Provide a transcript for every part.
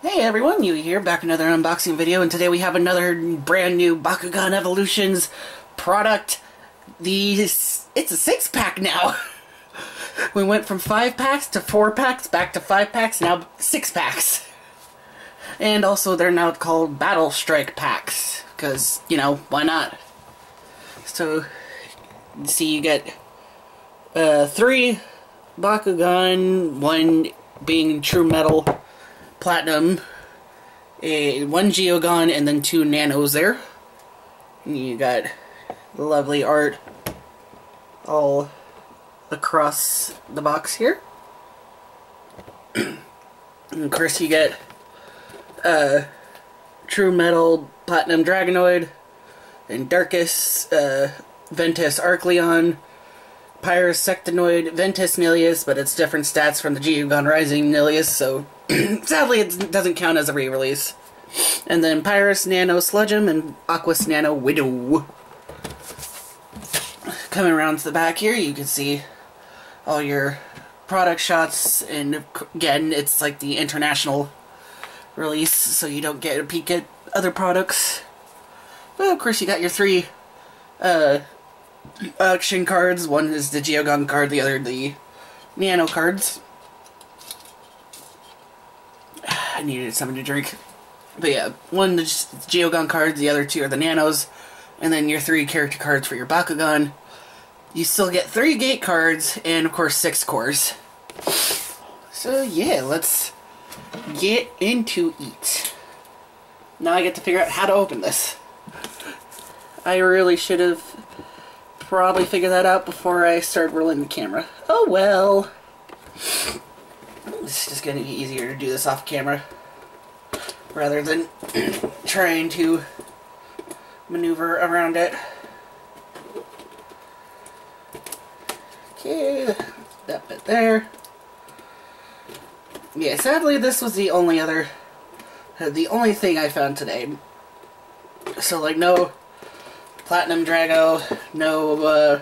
Hey everyone, you here, back another unboxing video, and today we have another brand new Bakugan Evolutions product. The it's a six pack now. we went from five packs to four packs, back to five packs, now six packs. And also they're now called Battle Strike packs, because, you know, why not? So, see you get uh, three Bakugan, one being True Metal Platinum, a one Geogan, and then two Nanos there. And you got lovely art all across the box here. and of course you get uh, True Metal Platinum Dragonoid, and Darkus uh, Ventus Arcleon, Pyrus Sectanoid, Ventus Nillious, but it's different stats from the Geogan Rising Nillious, so sadly it doesn't count as a re-release. And then Pyrus Nano Sludgeum and Aquos Nano Widow. Coming around to the back here, you can see all your product shots, and again, it's like the international release, so you don't get a peek at other products. Well, of course, you got your three uh, auction cards. One is the Geogan card, the other the Nano cards. I needed something to drink. But yeah, one is Geogan cards, the other two are the Nanos, and then your three character cards for your Bakugan. You still get three gate cards, and of course six cores. So yeah, let's get into it. Now I get to figure out how to open this. I really should have probably figured that out before I started rolling the camera. Oh well. It's just going to be easier to do this off camera rather than trying to maneuver around it. Okay, that bit there. Yeah, sadly this was the only other, the only thing I found today. So like no Platinum Drago, no uh,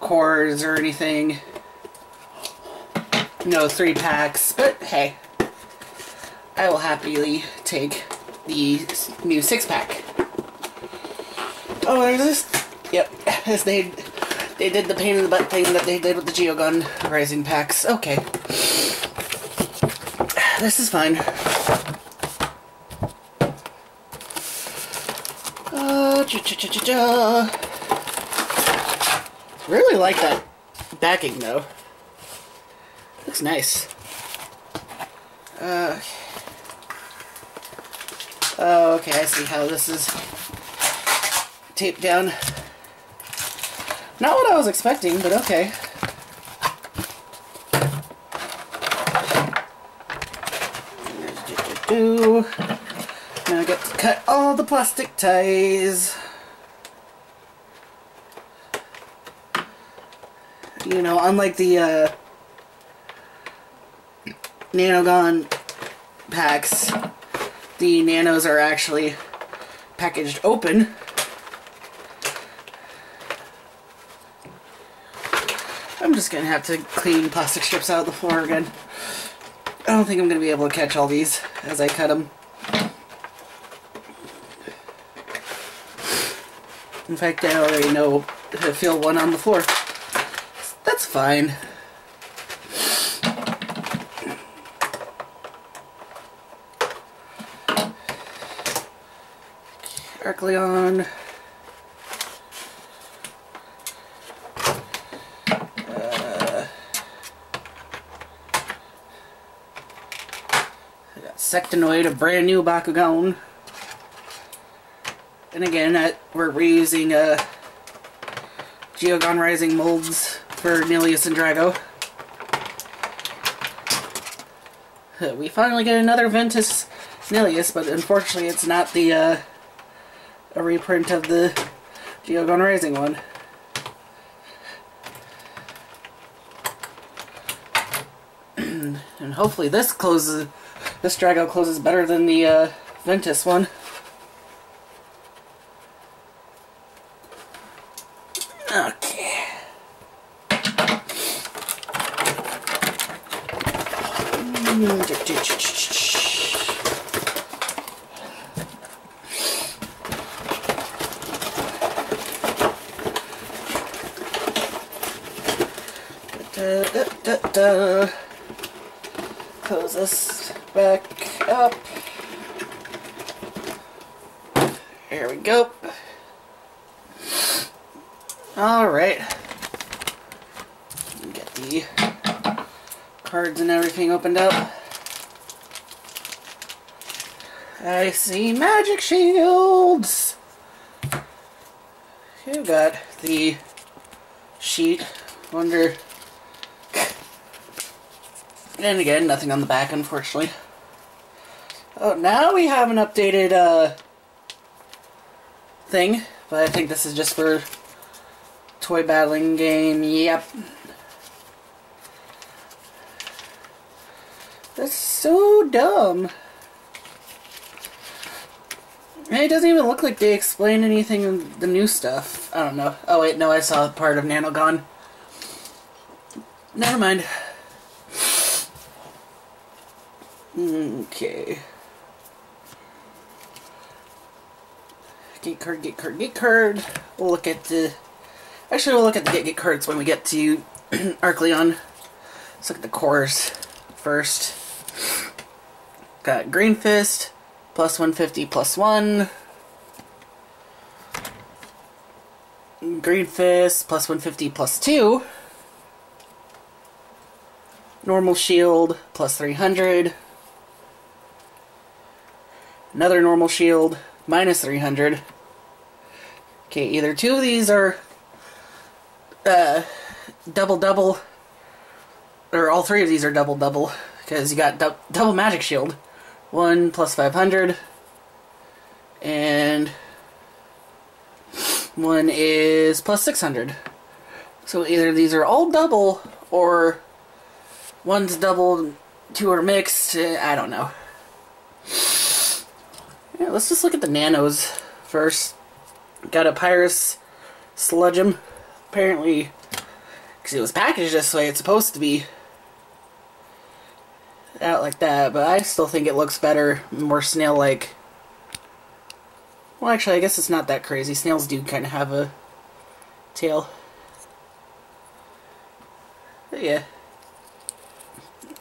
cores or anything. No three packs, but hey, I will happily take the new six pack. Oh, there's this. Yep, as they they did the pain in the butt thing that they did with the Geogan Rising packs. Okay, this is fine. Uh, Really like that backing though. Looks nice. Uh, oh, okay, I see how this is taped down. Not what I was expecting, but okay. Now I get to cut all the plastic ties. You know, unlike the uh, Nanogan packs, the nanos are actually packaged open. I'm just gonna have to clean plastic strips out of the floor again. I don't think I'm gonna be able to catch all these as I cut them. In fact, I already know to feel one on the floor. That's fine. Arcleon. Uh, Sectanoid, a brand new Bakugan. And again, uh, we're reusing uh, Geogan Rising molds for Nillious and Drago. Uh, we finally get another Ventus Nillious, but unfortunately it's not the uh, a reprint of the Geogan Rising one. and hopefully this closes, this Drago closes better than the uh, Ventus one. Okay. Da. Close this back up. Here we go. Alright. Get the cards and everything opened up. I see magic shields! You got the sheet. Wonder. And again, nothing on the back, unfortunately. Oh, now we have an updated uh, thing, but I think this is just for toy battling game. Yep. That's so dumb. And it doesn't even look like they explain anything in the new stuff. I don't know. Oh wait, no, I saw part of Nanogan. Never mind. Okay. Get card, get card, get card. We'll look at the... Actually, we'll look at the get, get cards when we get to Arcleon. Let's look at the cores first. Got Green Fist, plus 150 plus 1. Green Fist, plus 150 plus 2. Normal Shield, plus 300. Another normal shield, minus 300. Okay, either two of these are uh, double double, or all three of these are double double, because you got du double magic shield. One plus 500, and one is plus 600. So either these are all double, or one's double, two are mixed, I don't know. Yeah, let's just look at the nanos first. Got a Pyrus Sludgeum. Apparently, because it was packaged this way, it's supposed to be out like that, but I still think it looks better, more snail-like. Well, actually, I guess it's not that crazy. Snails do kind of have a tail. But yeah.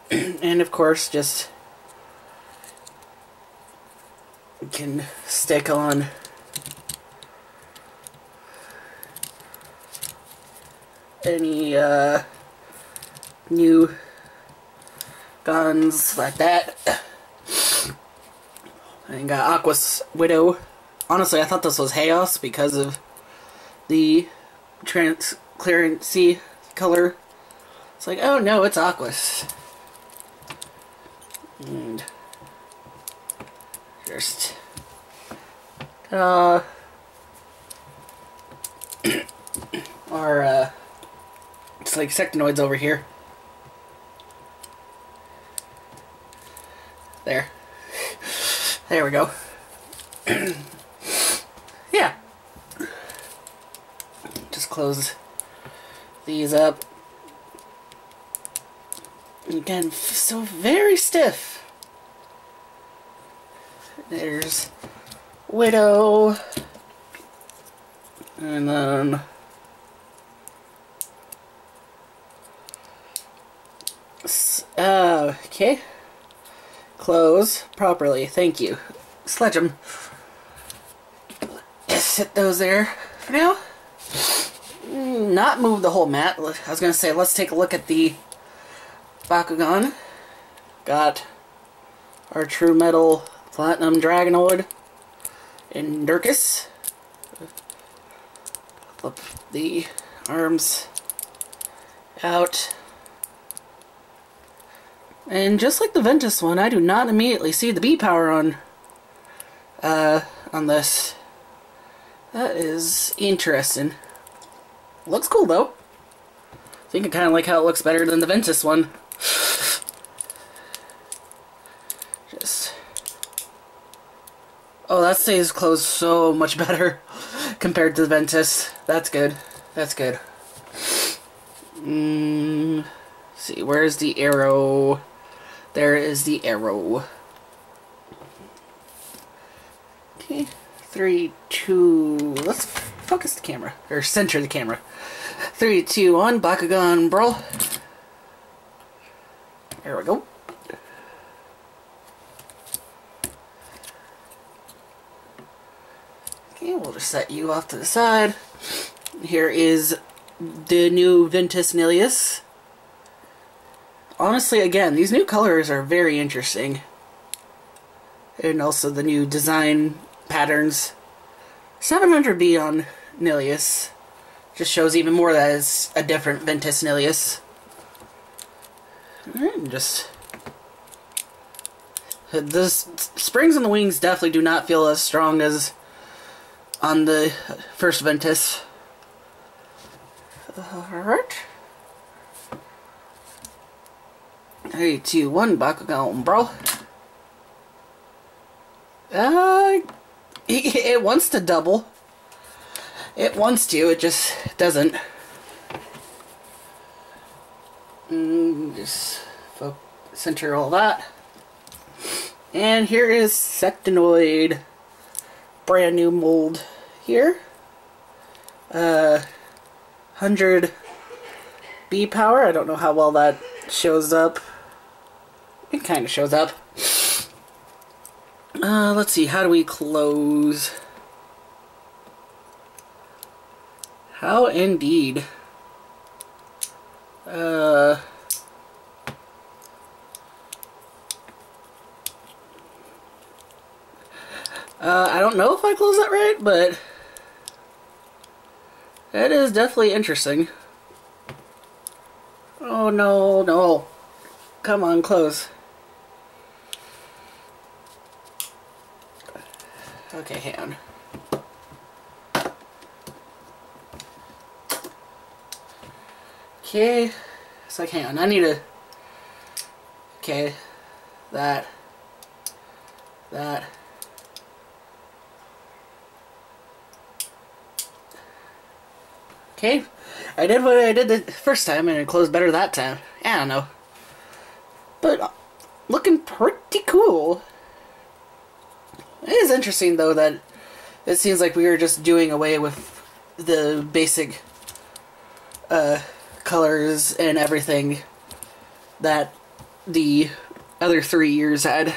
and of course, just can stick on any uh, new guns like that. And got Aquos Widow. Honestly, I thought this was Haos because of the transparency color. It's like, oh no, it's Aquos. And just uh our uh it's like sectanoids over here. There. There we go. yeah. Just close these up. Again, so very stiff. There's Widow. And then... Uh, okay. Close properly. Thank you. Sledge them. Sit those there for now. Not move the whole mat. I was going to say, let's take a look at the Bakugan. Got our True Metal Platinum Dragonoid and Darkus. Flip the arms out. And just like the Ventus one, I do not immediately see the B power on uh, on this. That is interesting. Looks cool though. I think I kind of like how it looks better than the Ventus one. Oh, that stays closed so much better compared to the Ventus. That's good. That's good. Mm, see, where's the arrow? There is the arrow. Okay, three, two, let's focus the camera, or center the camera. Three, two, one, Bakugan, bro. There we go. We'll just set you off to the side. Here is the new Ventus Nillious. Honestly, again, these new colors are very interesting. And also the new design patterns. 700B on Nillius just shows even more that it's a different Ventus Nillius. And just the springs on the wings definitely do not feel as strong as on the first Ventus. Alright. Three, two, one, Bakugan, bro. Uh, it wants to double. It wants to, it just doesn't. Mm, just center all that. And here is Sectanoid. Brand new mold here. Uh, 100 B power. I don't know how well that shows up. It kind of shows up. Uh, let's see, how do we close? How indeed. Uh... Uh, I don't know if I close that right, but that is definitely interesting. Oh no, no. Come on, close. Okay, hang on. Okay, it's like, hang on, I need to, okay, that, that, okay, I did what I did the first time and it closed better that time, I don't know, but uh, looking pretty cool. It is interesting, though, that it seems like we were just doing away with the basic uh, colors and everything that the other three years had.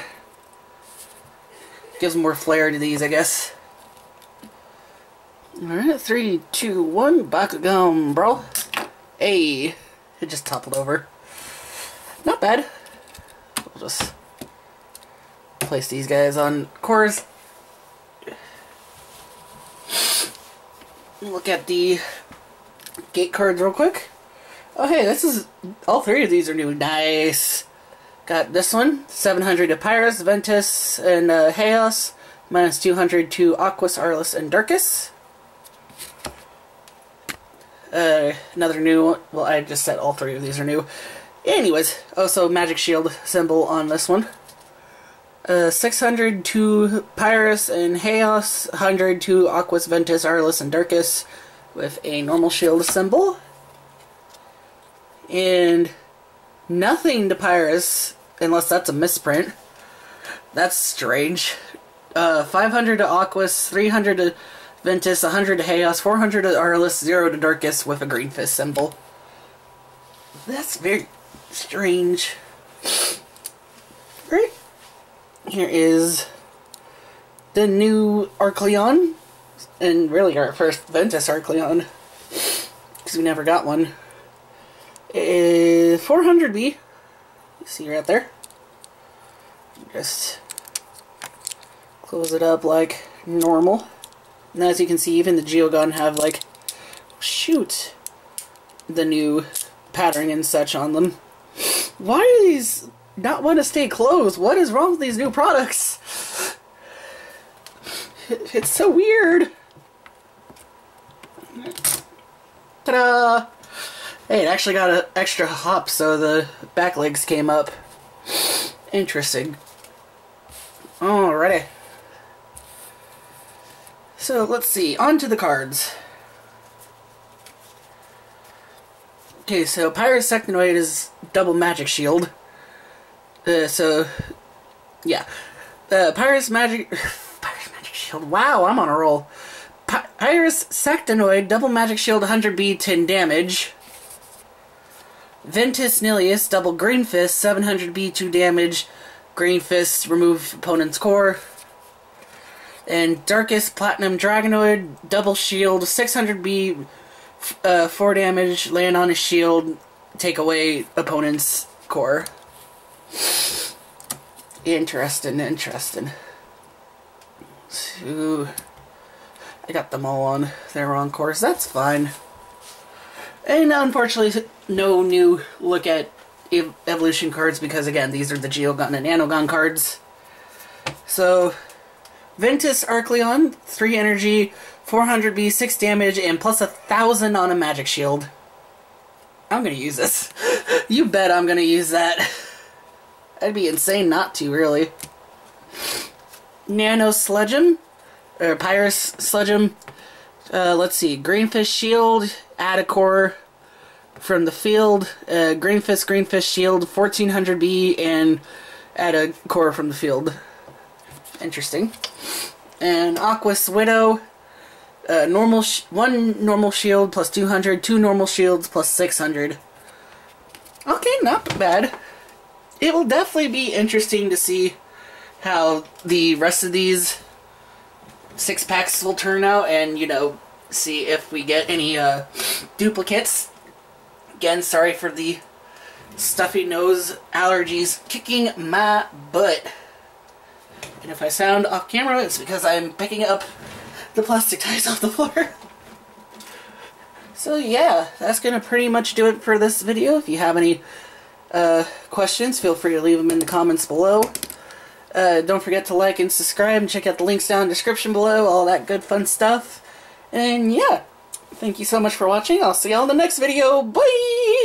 Gives more flair to these, I guess. Alright, three, two, one, Bakugan, bro. Hey, it just toppled over. Not bad. We'll just place these guys on cores. Look at the gate cards real quick. Oh hey, this is all three of these are new. Nice. Got this one, 700 to Pyrus, Ventus, and uh. Minus 200 to Aquos, Aurelus, and Darkus. Uh, another new. Well, I just said all three of these are new. Anyways, also Magic Shield symbol on this one. Uh, 600 to Pyrus and Haos, 100 to Aquos, Ventus, Aurelus, and Darkus with a normal shield symbol. And nothing to Pyrus, unless that's a misprint. That's strange. Uh, 500 to Aquos, 300 to Ventus, 100 to Haos, 400 to Aurelus, 0 to Darkus with a green fist symbol. That's very strange. Right? Here is the new Arcleon, and really our first Ventus Arcleon, because we never got one. Is 400B. You see right there. Just close it up like normal. And as you can see, even the Geogan have like, shoot, the new patterning and such on them. Why do these not want to stay closed. What is wrong with these new products? It's so weird. Ta-da! Hey, it actually got an extra hop, so the back legs came up. Interesting. Alrighty. So, let's see. On to the cards. Okay, so Pyrus Sectanoid is double magic shield. Uh, so, yeah. Uh, Pyrus Magic... Pyrus Magic Shield. Wow, I'm on a roll. Pyrus Sectanoid, double magic shield, 100B, 10 damage. Ventus Nillious, double Green Fist, 700B, 2 damage. Green Fist, remove opponent's core. And Darkus Platinum Dragonoid, double shield, 600B, uh, 4 damage, land on his shield, take away opponent's core. Interesting, interesting. So, I got them all on their wrong course. That's fine. And unfortunately, no new look at ev evolution cards because, again, these are the Geogan and Nanogan cards. So, Ventus Arcleon, 3 energy, 400B, 6 damage, and plus a 1000 on a magic shield. I'm gonna use this. you bet I'm gonna use that. I'd be insane not to, really. Nano Sledgeum, or Pyrus Sledgeum. Uh, let's see, Green Fist Shield, add a core from the field. Uh, Green Fist, Greenfish Shield, 1400B, and add a core from the field. Interesting. And Aquos Widow, uh, normal one normal shield plus 200, two normal shields plus 600. Okay, not bad. It will definitely be interesting to see how the rest of these six packs will turn out and, you know, see if we get any uh, duplicates. Again, sorry for the stuffy nose allergies kicking my butt. And if I sound off camera, it's because I'm picking up the plastic ties off the floor. so yeah, that's going to pretty much do it for this video. If you have any uh, questions, feel free to leave them in the comments below. Uh, don't forget to like and subscribe and check out the links down in the description below, all that good fun stuff. And yeah, thank you so much for watching. I'll see y'all in the next video. Bye!